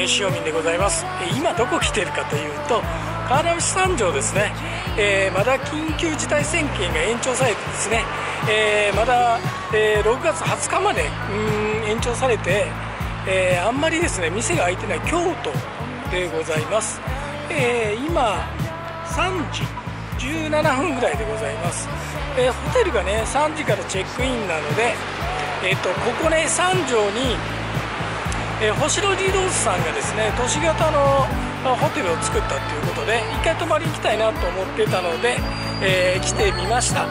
え、塩見でございます、え、今どこ来てるかというと川原三条ですね、えー、まだ緊急事態宣言が延長されてですね、えー、まだ、えー、6月20日までうん延長されて、えあんまりですね店が開いてない京都でございます、え今3時17分ぐらいでございます、えホテルがね3時からチェックインなので、えーと、ここね三条に、え星野リードースさんがですね都市型のホテルを作ったということで一回泊まりに行きたいなと思ってたので、えー、来てみました、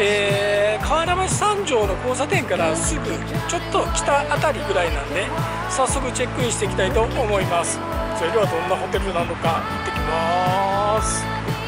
えー、河原町三条の交差点からすぐちょっと北辺りぐらいなんで早速チェックインしていきたいと思います。それではどんなホテルなのか行ってきます。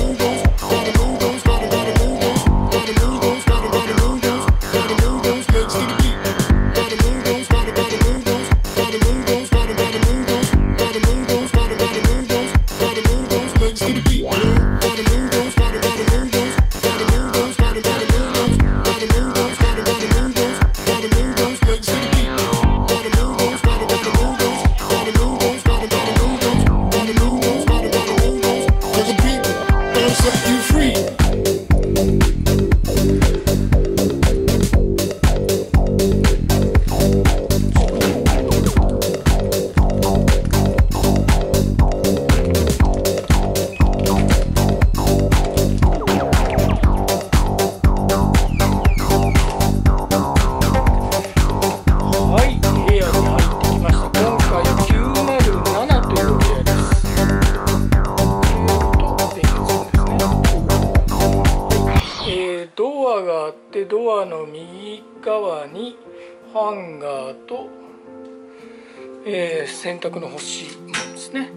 ドアの右側にハンガーと、えー、洗濯の干し物ですね。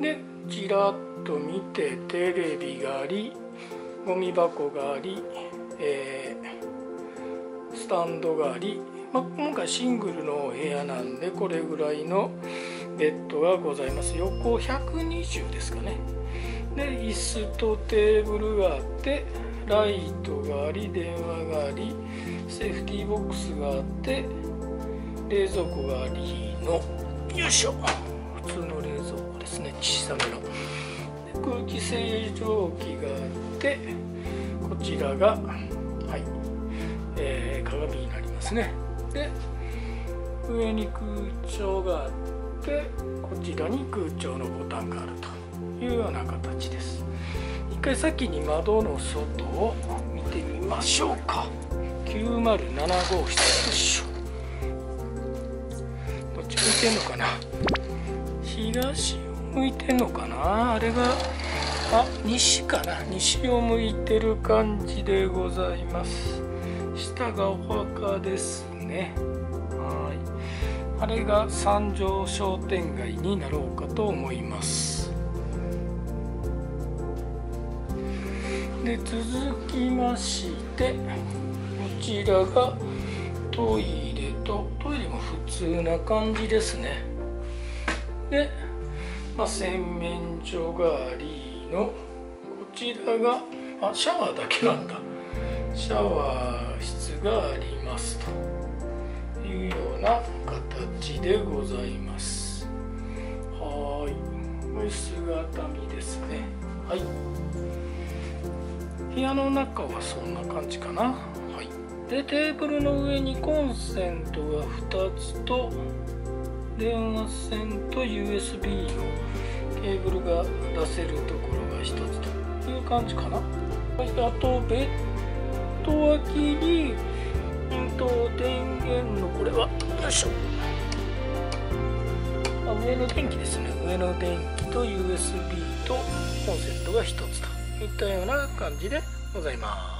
でちらっと見てテレビがありゴミ箱があり、えー、スタンドがあり、まあ、今回シングルのお部屋なんでこれぐらいのベッドがございます。横120ですかね。で椅子とテーブルがあってライトがあり電話がありセーフティーボックスがあって冷蔵庫がありのよいしょ。普通の冷蔵庫ですね。小さめの。空気清浄機があってこちらがはい、えー、鏡になりますね。で上に空調があってこちらに空調のボタンがあるというような形です。回先に窓の外を見てみましょうか。907号室。よいしょ。どっち向いてんのかな？東を向いてんのかな？あれがあ西かな？西を向いてる感じでございます。下がお墓ですね。はい。あれが三条商店街になろうかと思います。で続きましてこちらがトイレとトイレも普通な感じですね。で、まあ、洗面所がありのこちらがあシャワーだけなんだ。シャワー室があります。というような形でございます。はい。椅子畳ですね。はい部屋の中はそんな感じかな、はい、でテーブルの上にコンセントが2つと電話線と USB のケーブルが出せるところが1つという感じかな。あとベッド脇にうんと電源のこれはよいしょ。上の電気ですね。上の電気と USB とコンセントが1つと。いったような感じでございます。